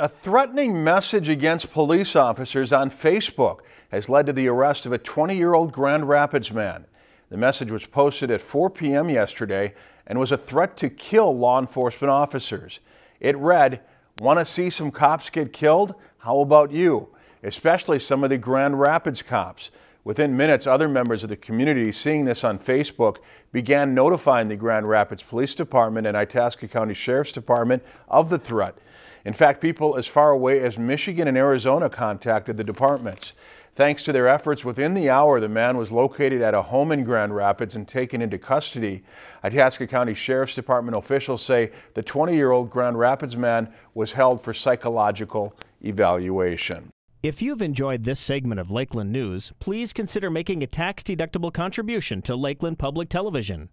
A threatening message against police officers on Facebook has led to the arrest of a 20 year old Grand Rapids man. The message was posted at 4 p.m. yesterday and was a threat to kill law enforcement officers. It read, Want to see some cops get killed? How about you? Especially some of the Grand Rapids cops. Within minutes, other members of the community seeing this on Facebook began notifying the Grand Rapids Police Department and Itasca County Sheriff's Department of the threat. In fact, people as far away as Michigan and Arizona contacted the departments. Thanks to their efforts, within the hour, the man was located at a home in Grand Rapids and taken into custody. Itasca County Sheriff's Department officials say the 20 year old Grand Rapids man was held for psychological evaluation. If you've enjoyed this segment of Lakeland News, please consider making a tax-deductible contribution to Lakeland Public Television.